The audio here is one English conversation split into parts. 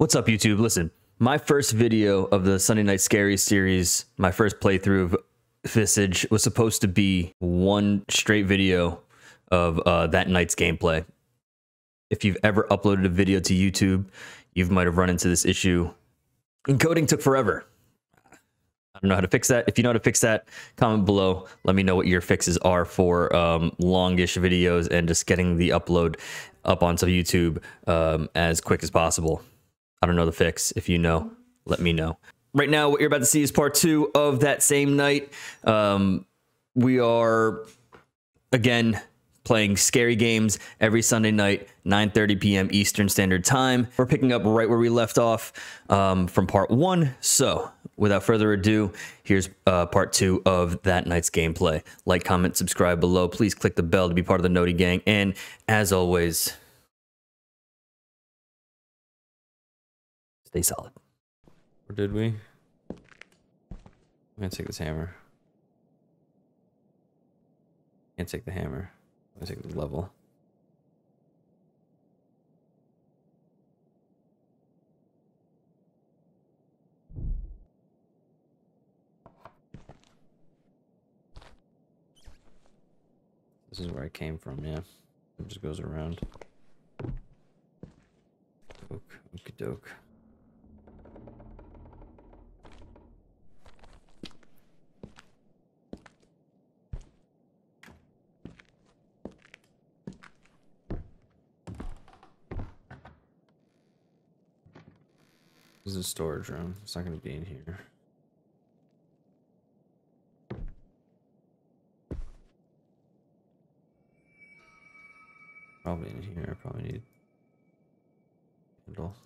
What's up, YouTube? Listen, my first video of the Sunday Night Scary series, my first playthrough of Visage, was supposed to be one straight video of uh, that night's gameplay. If you've ever uploaded a video to YouTube, you might have run into this issue. Encoding took forever. I don't know how to fix that. If you know how to fix that, comment below. Let me know what your fixes are for um, longish videos and just getting the upload up onto YouTube um, as quick as possible. I don't know the fix. If you know, let me know. Right now, what you're about to see is part two of that same night. Um, we are again playing scary games every Sunday night, 9:30 p.m. Eastern Standard Time. We're picking up right where we left off um, from part one. So, without further ado, here's uh, part two of that night's gameplay. Like, comment, subscribe below. Please click the bell to be part of the Noti Gang. And as always, stay solid. Or did we? I'm gonna take this hammer. Can't take the hammer. I'm gonna take the level. This is where I came from, yeah. It just goes around. Okie doke. This is a storage room. It's not going to be in here. Probably in here. I probably need handle.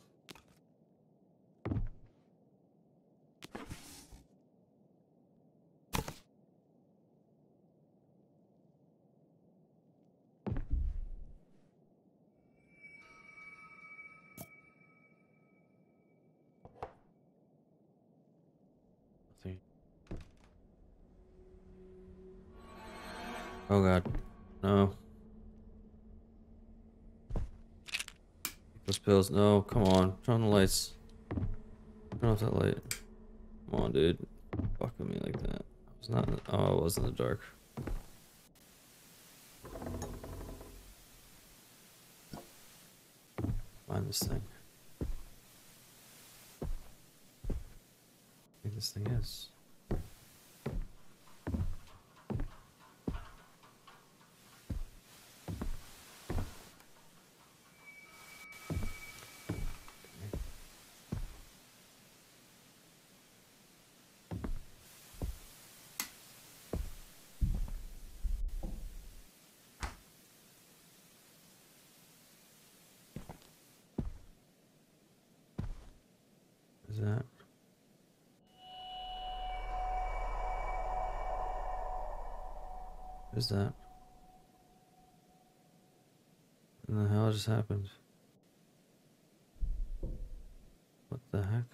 Those. No, come on. Turn on the lights. Turn off that light. Come on, dude. Fuck with me like that. I was not. In oh, I was in the dark. Find this thing. I think this thing. Is that? What is that? What the hell just happened? What the heck?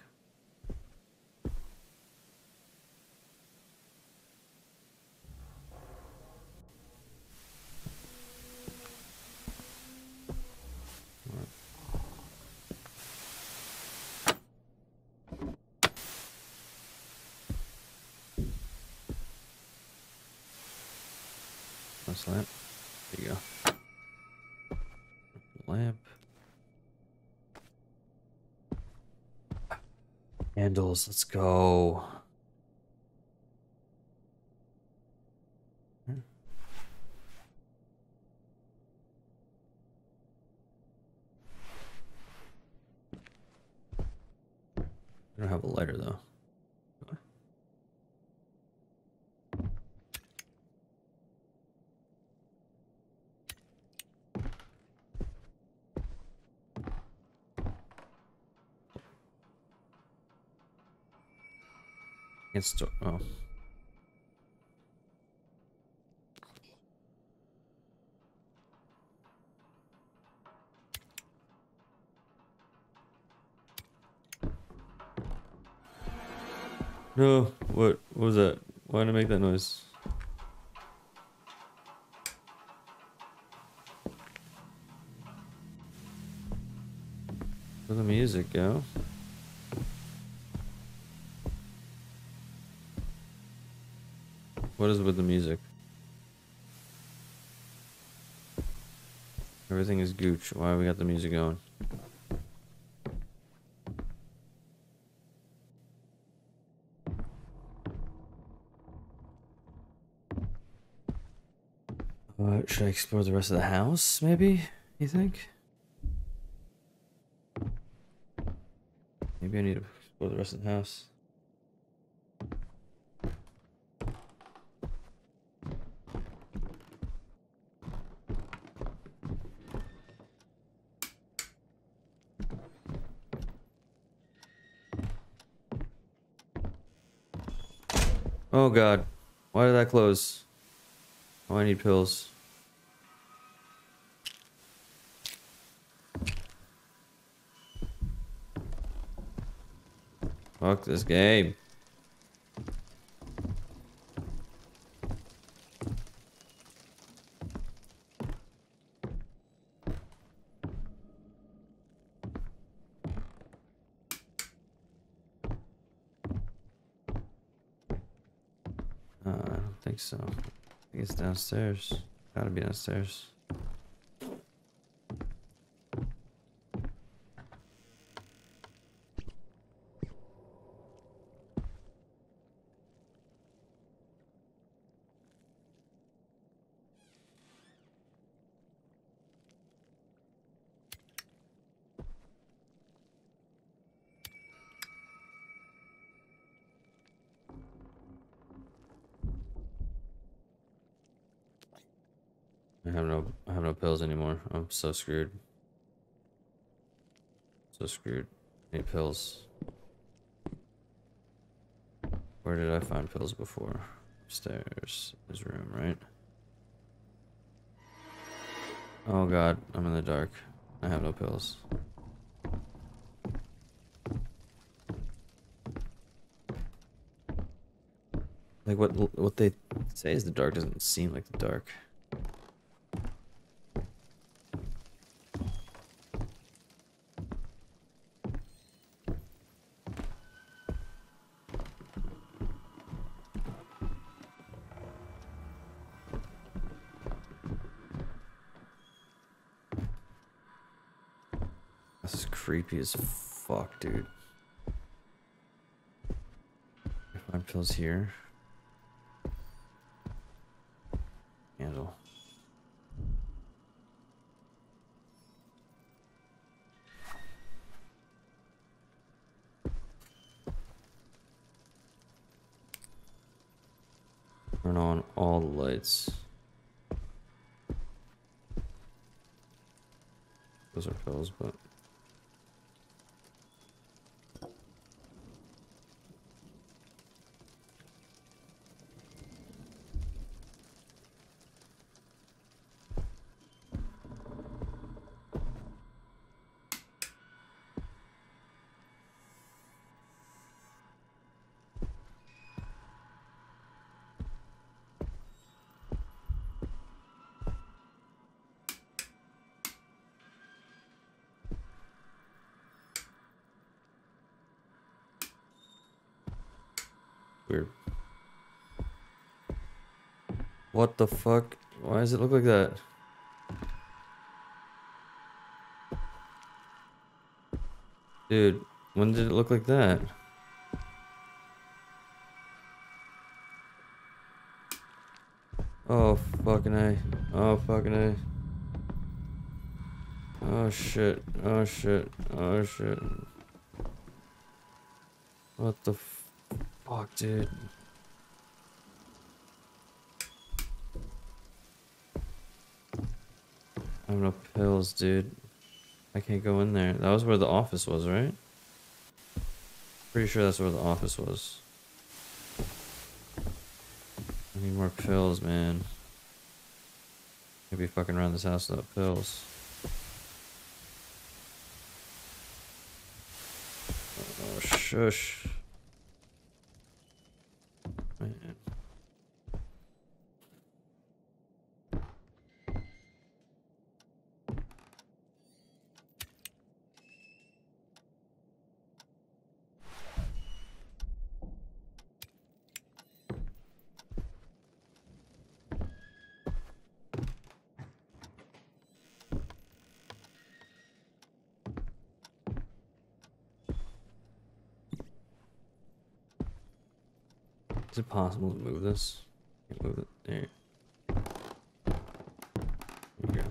What? Nice lamp. There you go. Lamp. Candles, let's go. Hmm. I don't have a lighter though. Oh. No, what, what was that? Why did I make that noise? Doesn't music go? What is with the music? Everything is gooch. Why we got the music going? Uh, should I explore the rest of the house, maybe? You think? Maybe I need to explore the rest of the house. God. Why did that close? Oh, I need pills. Fuck this game. Uh, I don't think so. I think it's downstairs. Gotta be downstairs. I have no I have no pills anymore. I'm so screwed. So screwed. Need pills. Where did I find pills before? Upstairs. His room, right? Oh god, I'm in the dark. I have no pills. Like what what they say is the dark doesn't seem like the dark. This is creepy as fuck, dude. Find pills here. Candle. Turn on all the lights. Those are pills, but Weird. What the fuck? Why does it look like that? Dude, when did it look like that? Oh fucking A. Oh fucking A. Oh shit. Oh shit. Oh shit. What the fuck, dude? I have no pills, dude. I can't go in there. That was where the office was, right? Pretty sure that's where the office was. I need more pills, man. Can't be fucking around this house without pills. Oh, shush. Man. Is it possible to move this? Can't move it. There. There we go.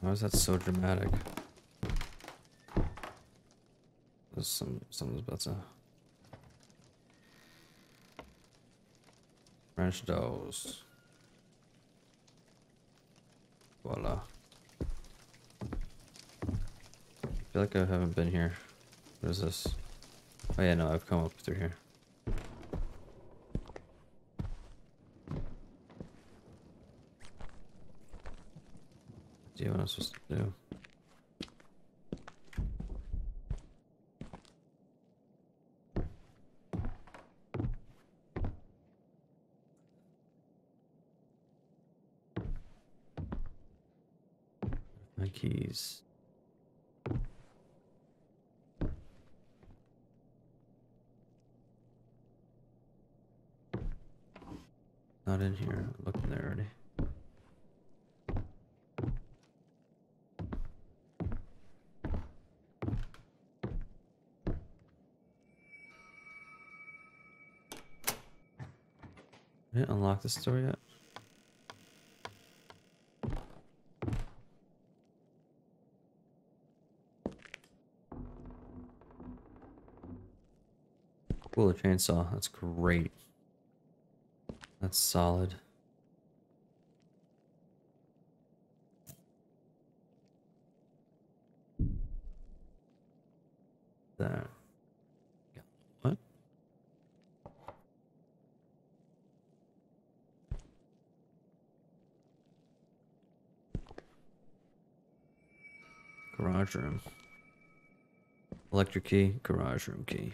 Why is that so dramatic? There's some something's about to French doors. Voila. I feel like I haven't been here. What is this? Oh yeah, no, I've come up through here. Know what I'm supposed to do? My keys. Not in here. I'm looking there already. Didn't unlock this door yet. Cool, a chainsaw. That's great. That's solid. That. What? Garage room. Electric key, garage room key.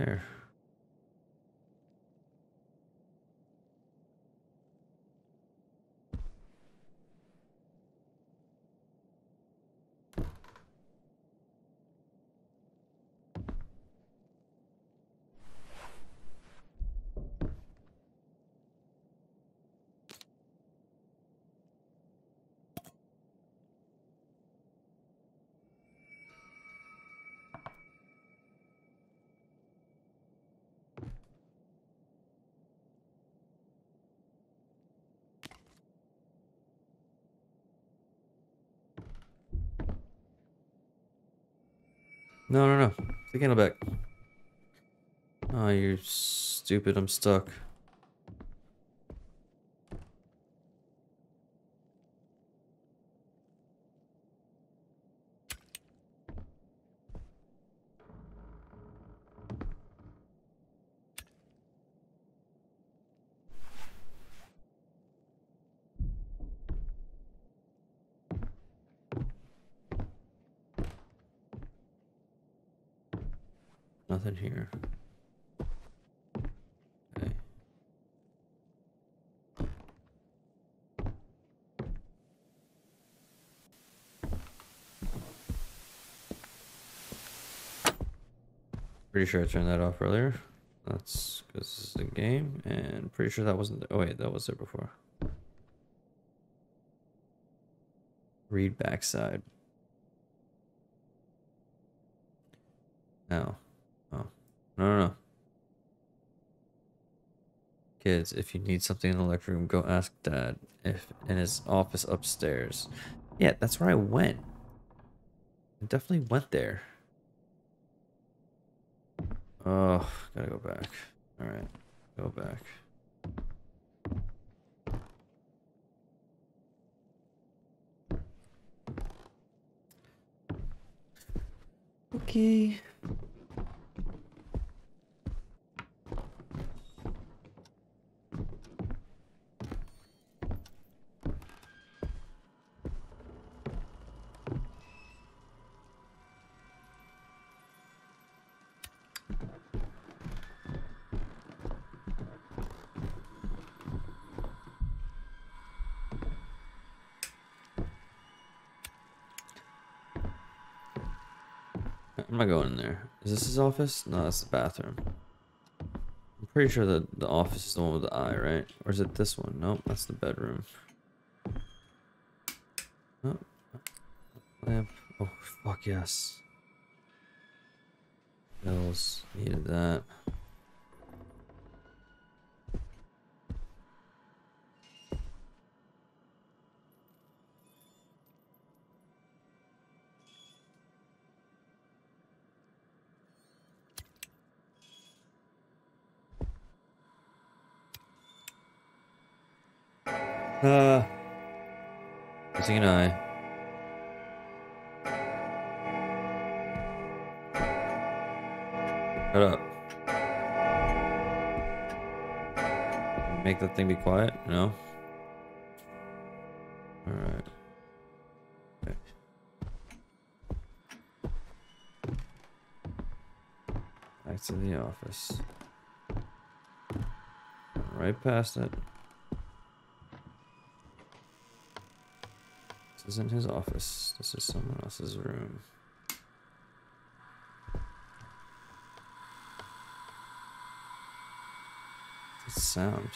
There. No, no, no. The candle back. Oh, you're stupid. I'm stuck. Nothing here. Okay. Pretty sure I turned that off earlier. That's because this is game, and pretty sure that wasn't. Oh wait, that was there before. Read backside. No. Oh. No, no, no. Kids, if you need something in the electric room, go ask Dad if in his office upstairs. Yeah, that's where I went. I definitely went there. Oh, gotta go back. Alright, go back. Okay. I'm not going in there. Is this his office? No, that's the bathroom. I'm pretty sure that the office is the one with the eye, right? Or is it this one? Nope, that's the bedroom. Oh, lamp. Oh, fuck yes. Pills. Needed that. Uh, missing an eye. Shut up. Make that thing be quiet? No? Alright. Okay. Back to the office. Right past it. Isn't his office. This is someone else's room. The sound?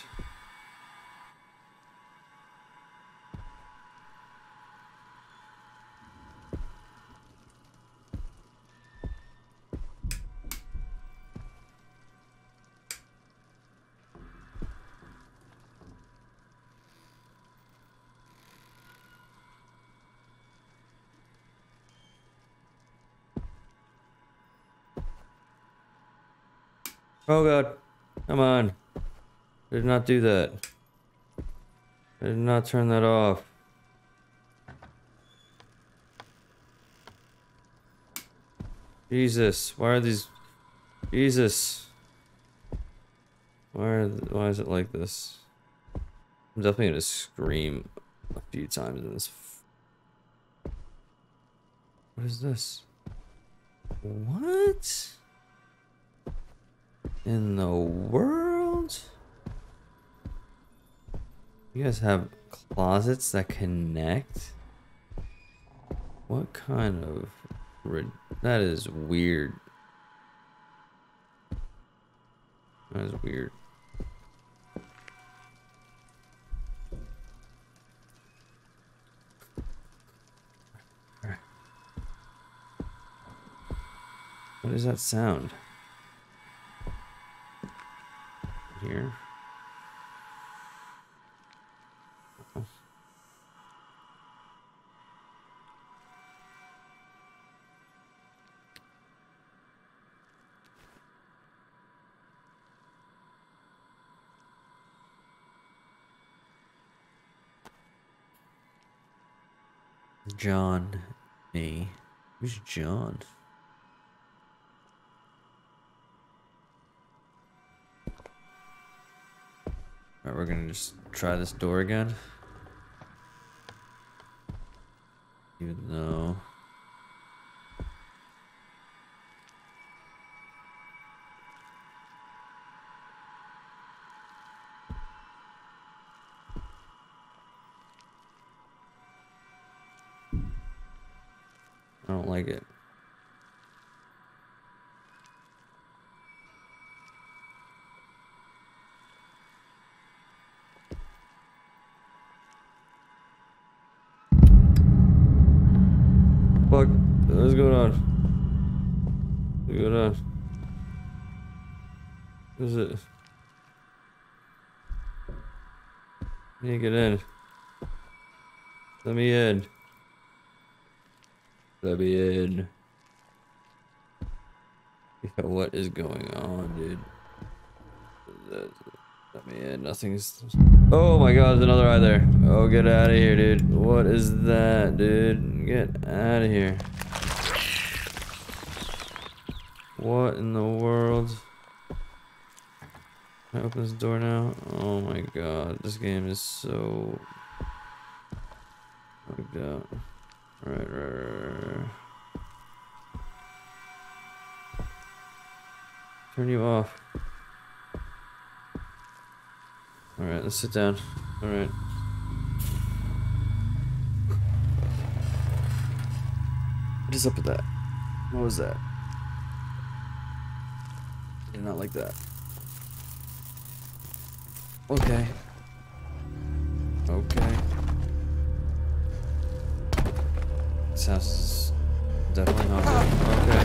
Oh god. Come on. I did do that. I did not turn that off. Jesus, why are these Jesus? Why are why is it like this? I'm definitely gonna scream a few times in this. What is this? What? In the world? You guys have closets that connect? What kind of... That is weird. That is weird. What is that sound? Here. John me. Who's John? Alright, we're gonna just try this door again. Even though. I don't like it. Fuck. What's going on? What's going on? What is it? I need get in. Let me in. Let me in. Yeah, what is going on, dude? Let me in. Nothing's. Oh my god, there's another eye there. Oh, get out of here, dude. What is that, dude? Get out of here. What in the world? Can I open this door now? Oh my god, this game is so oh bugged out. Right, right, right. Turn you off. Alright, let's sit down. Alright. What is up with that? What was that? I did Not like that. Okay. Okay. This house is definitely haunted. Okay.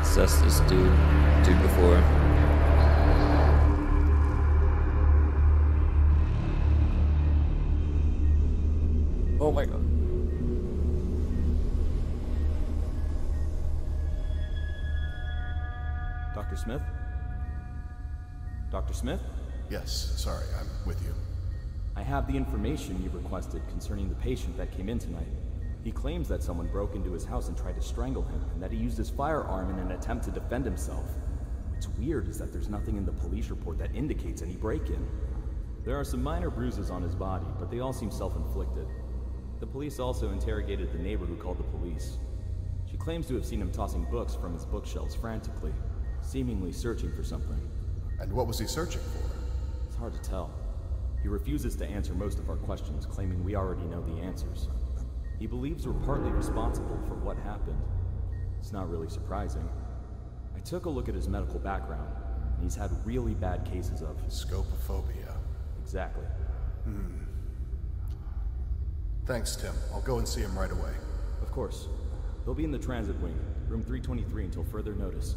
Assess this dude, dude before. Oh my god. Dr. Smith? Dr. Smith? Yes, have the information you requested concerning the patient that came in tonight. He claims that someone broke into his house and tried to strangle him, and that he used his firearm in an attempt to defend himself. What's weird is that there's nothing in the police report that indicates any break-in. There are some minor bruises on his body, but they all seem self-inflicted. The police also interrogated the neighbor who called the police. She claims to have seen him tossing books from his bookshelves frantically, seemingly searching for something. And what was he searching for? It's hard to tell. He refuses to answer most of our questions, claiming we already know the answers. He believes we're partly responsible for what happened. It's not really surprising. I took a look at his medical background, and he's had really bad cases of. Scopophobia. Exactly. Hmm. Thanks, Tim. I'll go and see him right away. Of course. He'll be in the transit wing, room 323 until further notice.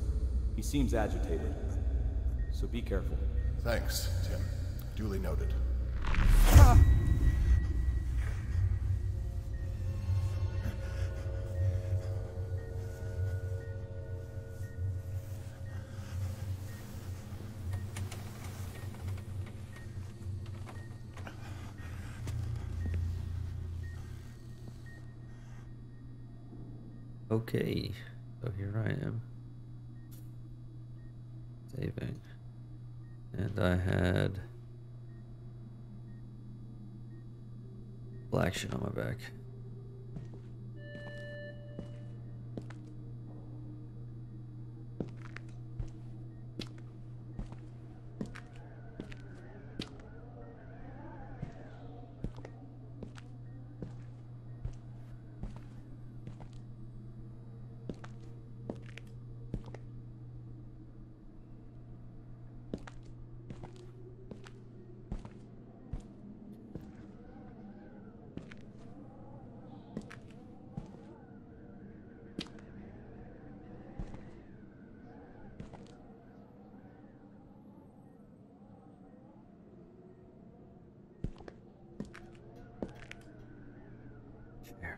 He seems agitated. So be careful. Thanks, Tim. Duly noted. Okay, so here I am. Saving. And I had shit on my back. There.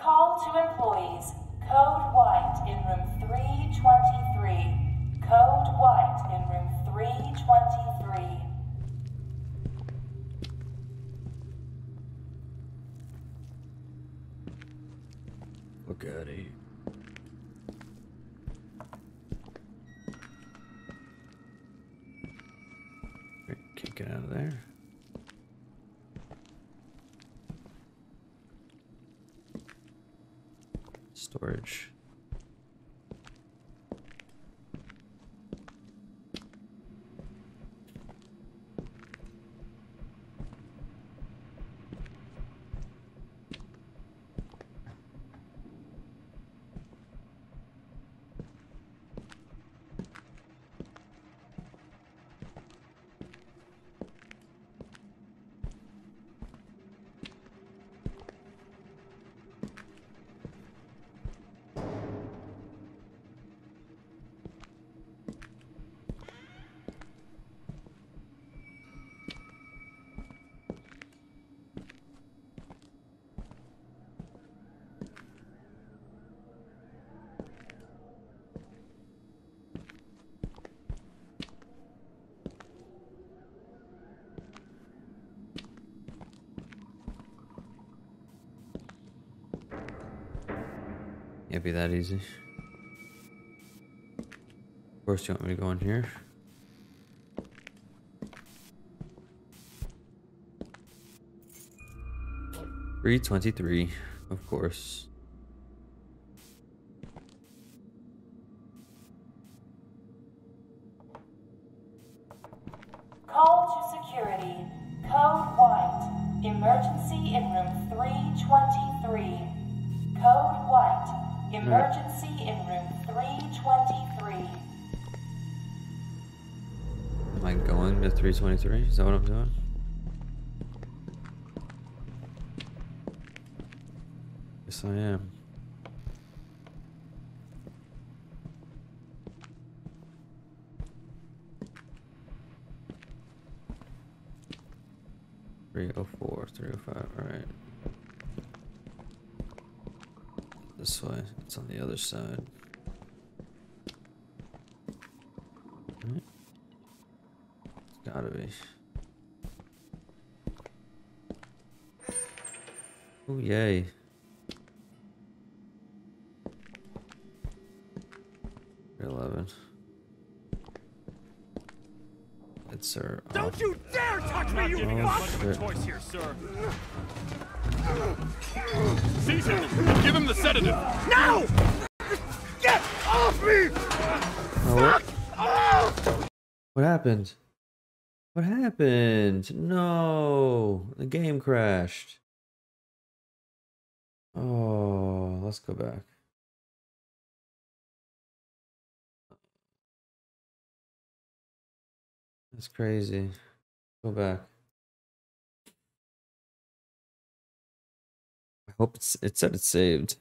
Call to employees. Code white in room 323. Code white in room 323. Look at it. Right, Can't get out of there. Storage. Can't be that easy. Of course, you want me to go in here? Three twenty-three, of course. Call to security. Code White. Emergency in room 323. Code. Emergency in room 323. Am I going to 323? Is that what I'm doing? Yes, I am. Three oh four, three oh five, alright. This way, it's on the other side. Right. It's gotta be. Oh yay. Eleven. It's sir. Don't you dare touch me, you Oh, fuck! shit. choice here, sir. Seize him give him the sedative. No! Get off me! Oh, what? What happened? What happened? No, the game crashed. Oh, let's go back. That's crazy. Go back. I hope it's it said it's saved.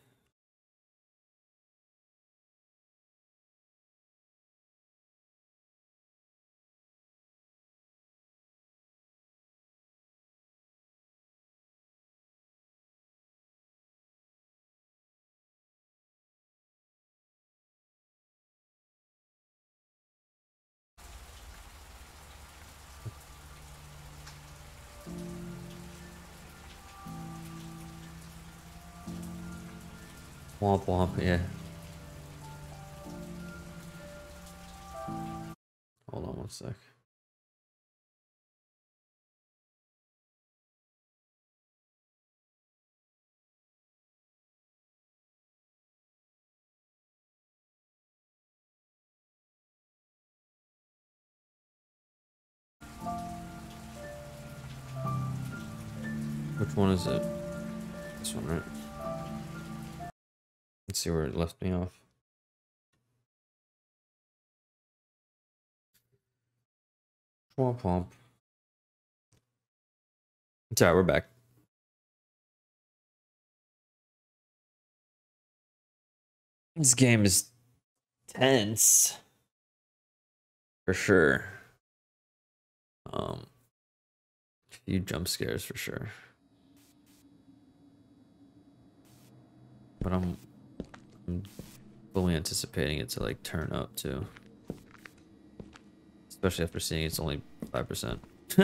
Womp womp, yeah. Hold on one sec. Which one is it? Let's see where it left me off. Womp womp. It's alright, we're back. This game is tense. For sure. Um few jump scares for sure. But I'm I'm fully anticipating it to like turn up too. Especially after seeing it's only five percent.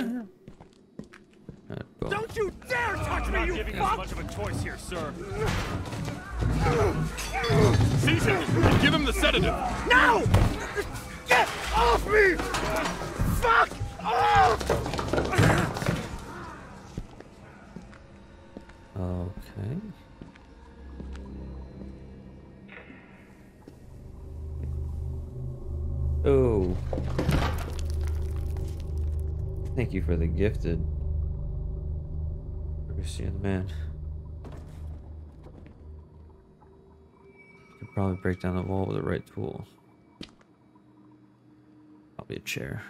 Don't you dare touch me, you giving fuck! much of a choice here, sir. Seize him and give him the sedative. No! Get off me! Fuck off! You for the gifted. Christian man. You Could probably break down the wall with the right tool. Probably a chair.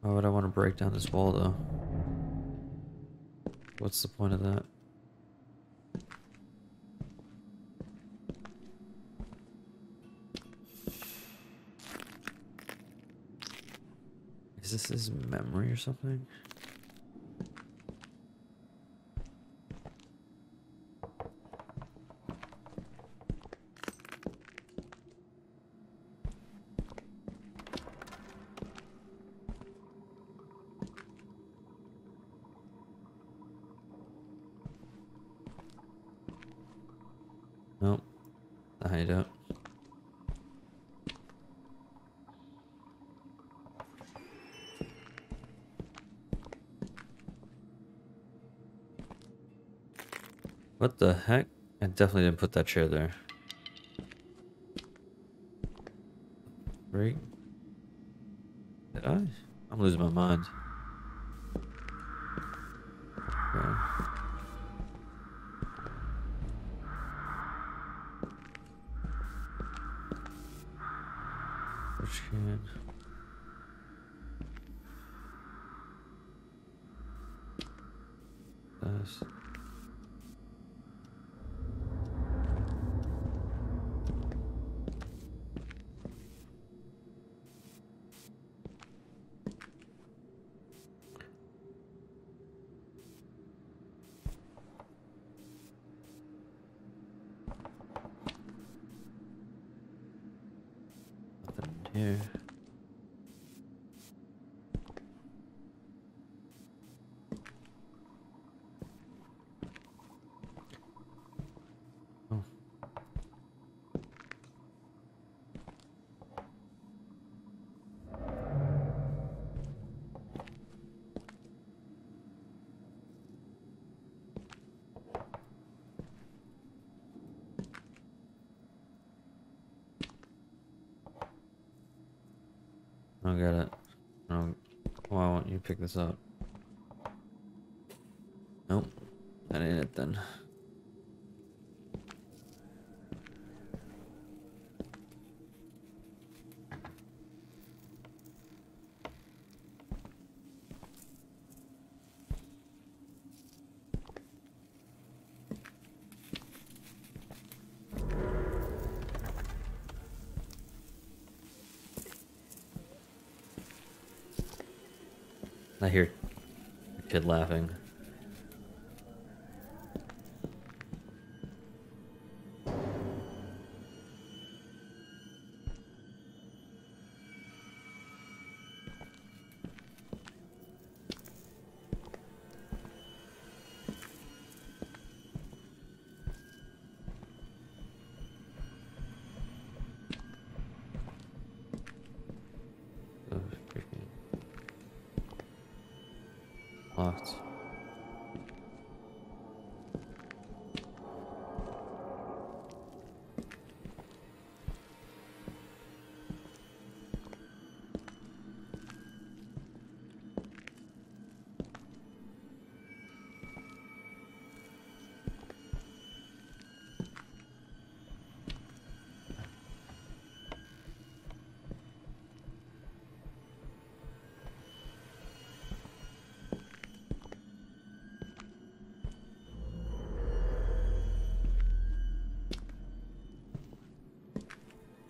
Why would I want to break down this wall though? What's the point of that? Is this his memory or something? Nope. The hideout. What the heck? I definitely didn't put that chair there. Right? Did I? I'm losing my mind. Okay. Which can? This. Nothing in here. Oh. I don't get it. I don't, why won't you pick this up? Nope. That ain't it then. I hear kid laughing.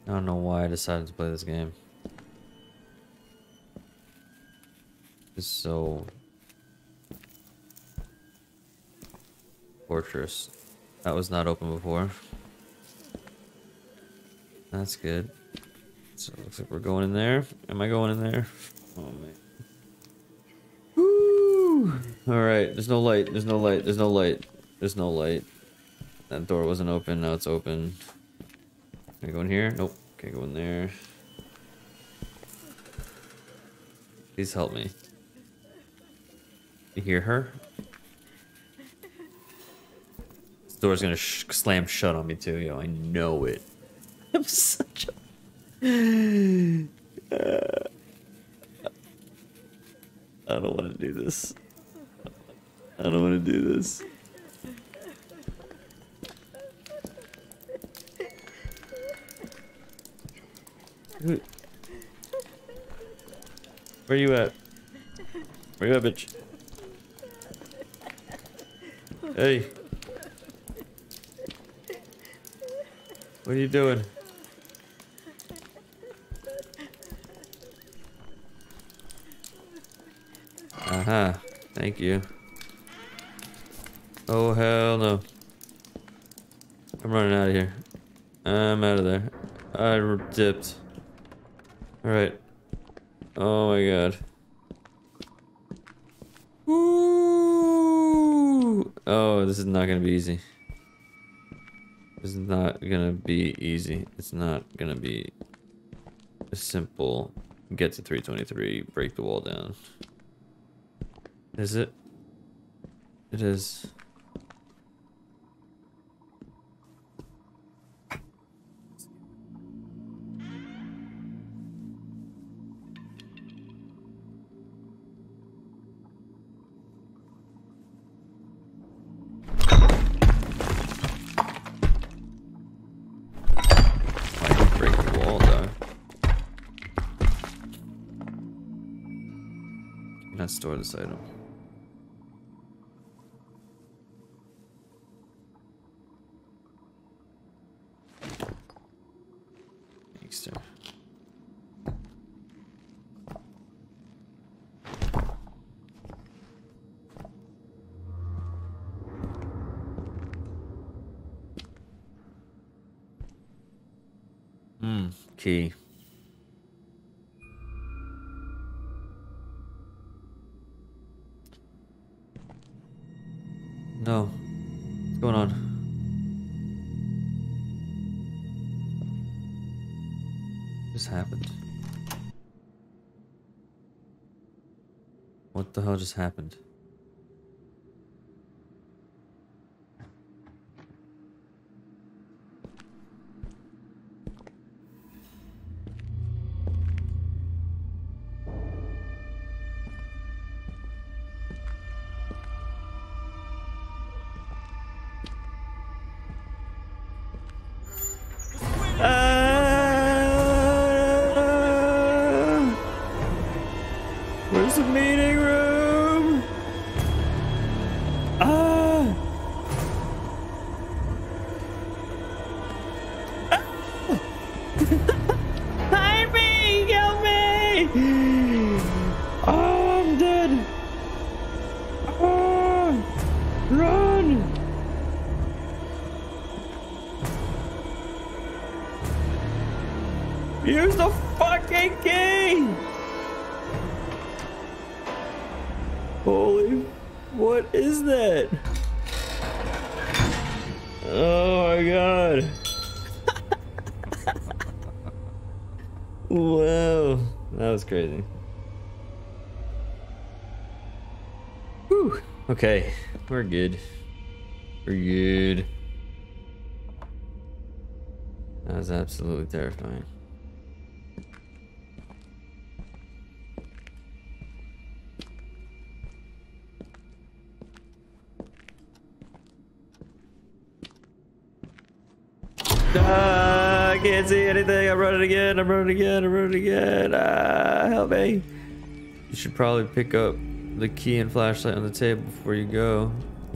I don't know why I decided to play this game. It's so fortress. That was not open before. That's good. So it looks like we're going in there. Am I going in there? Oh man. Woo! All right. There's no light. There's no light. There's no light. There's no light. That door wasn't open. Now it's open. Can I go in here? Nope. Can't go in there. Please help me. You hear her? This door's gonna sh slam shut on me too, yo. I know it. I'm such a. I don't want to do this. I don't want to do this. Where you at? Where you at, bitch? Hey. What are you doing? Aha. Thank you. Oh, hell no. I'm running out of here. I'm out of there. I dipped. Alright. Oh my god. Oh, this is not gonna be easy. This is not gonna be easy. It's not gonna be a simple get to 323, break the wall down. Is it? It is. Store this item. Just happened? Good. We're good. That was absolutely terrifying. Ah, I can't see anything. I'm running again. I'm running again. I'm running again. Ah, help me. You should probably pick up the key and flashlight on the table before you go.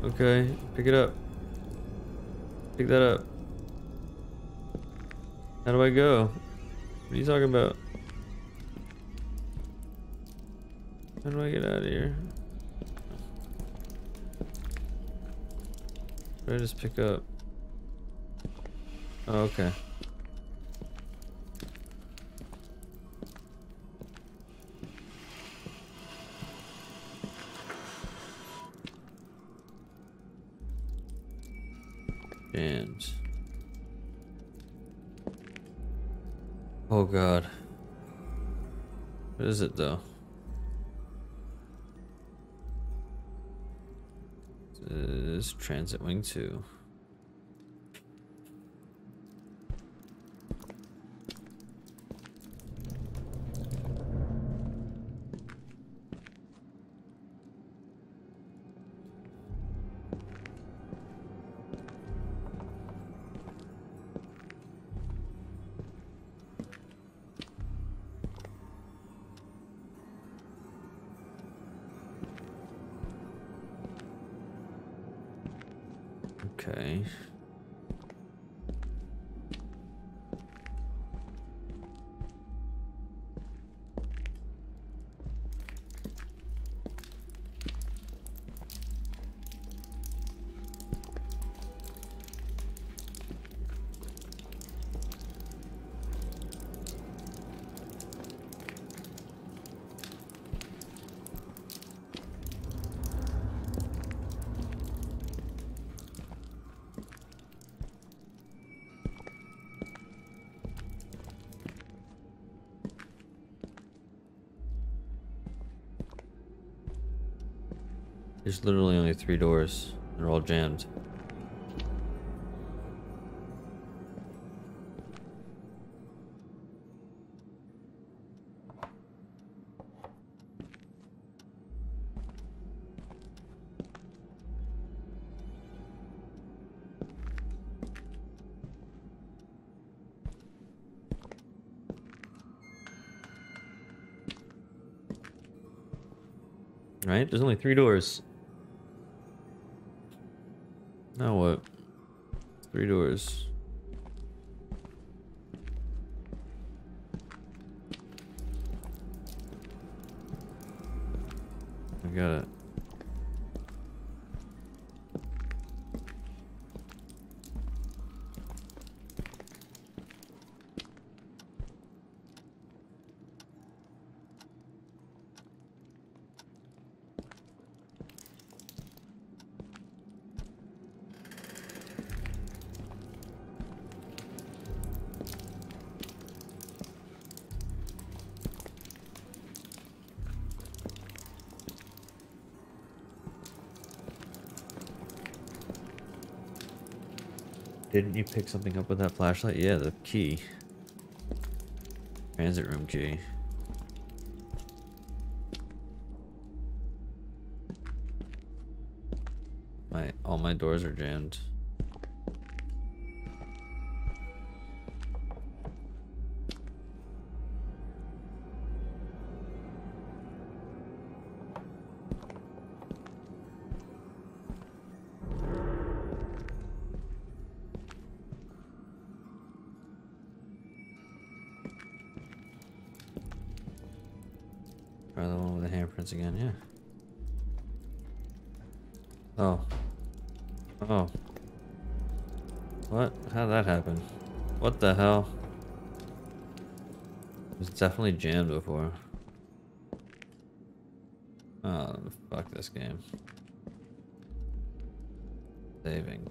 Okay, pick it up. Pick that up. How do I go? What are you talking about? How do I get out of here? What did I just pick up? Oh, okay. god. What is it though? This is Transit Wing 2. There's literally only three doors. They're all jammed. Right? There's only three doors. Didn't you pick something up with that flashlight? Yeah, the key. Transit room key. My all my doors are jammed. It was definitely jammed before. Oh, fuck this game. Saving,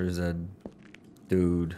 Where's that dude?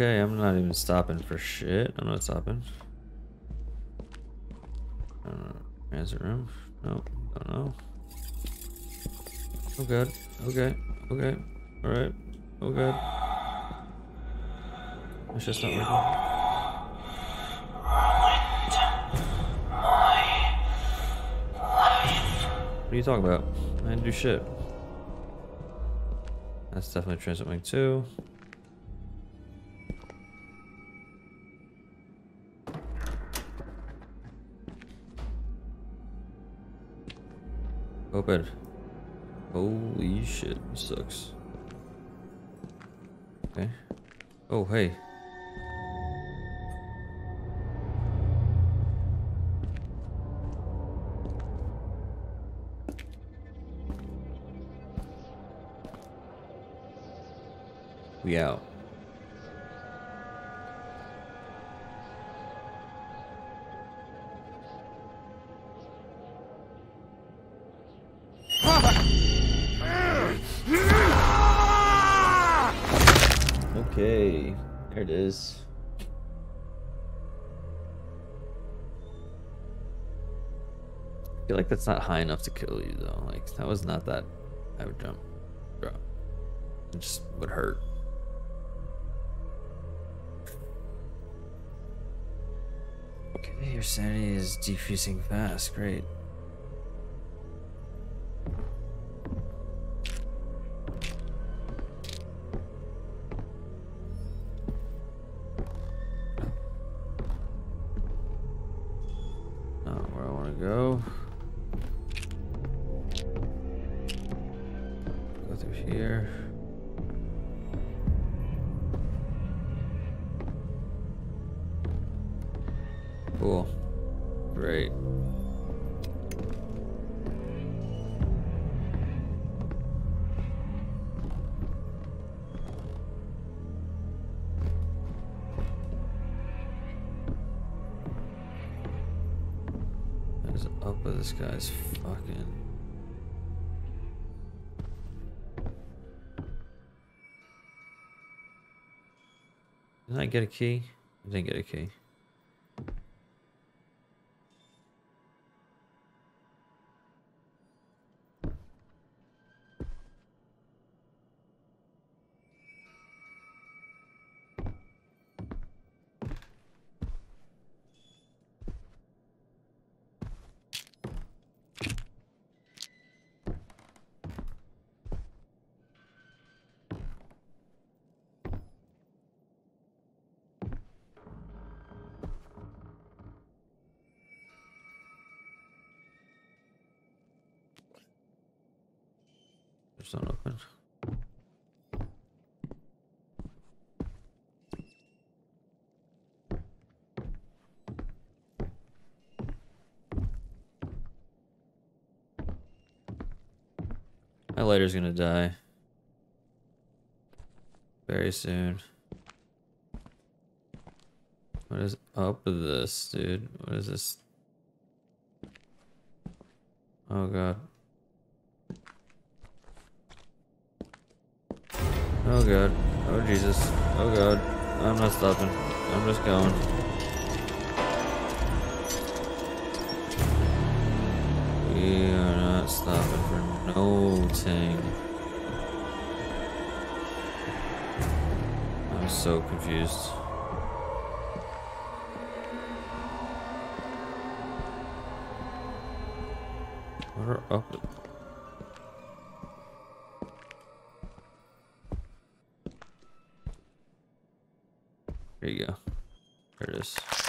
Okay, I'm not even stopping for shit. I'm not stopping. Uh, transit room? Nope, don't know. Oh god. Okay. Okay. Alright. Oh god. It's just not working. What are you talking about? I didn't do shit. That's definitely Transit Wing 2. Open. Holy shit, sucks. Okay. Oh, hey. We out. There it is. I feel like that's not high enough to kill you though. Like that was not that I would jump. Bro. It just would hurt. Okay, your sanity is defusing fast. Great. Get a key? I didn't get a key. There's not. My lighter's gonna die. Very soon. What is up with this, dude? What is this? Oh god. Oh god. Oh Jesus. Oh god. I'm not stopping. I'm just going. We are not stopping for no thing. I'm so confused. What are up There you go. There it is.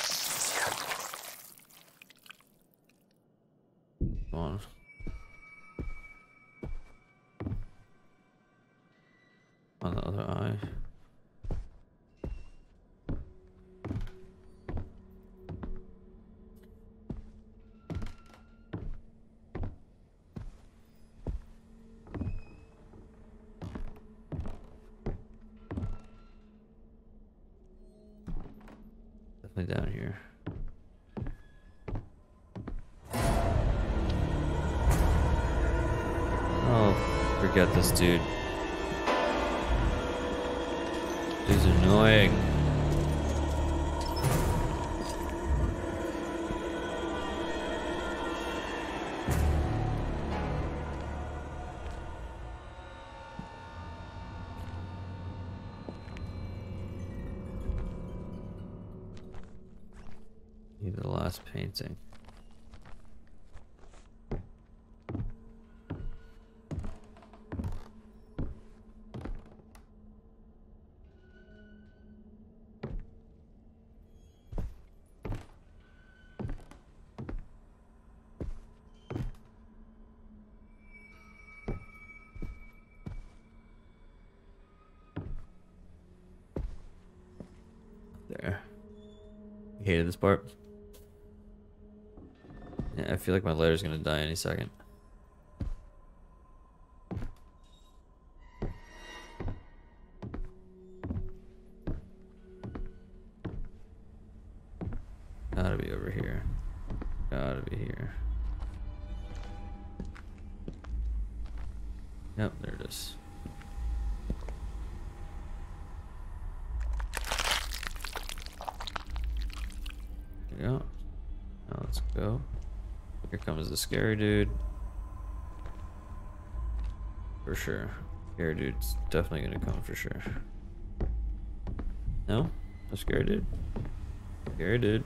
Dude. Hated this part? Yeah, I feel like my letter's gonna die any second. Scary dude. For sure. Scary dude's definitely gonna come for sure. No? No scary dude? Scary dude.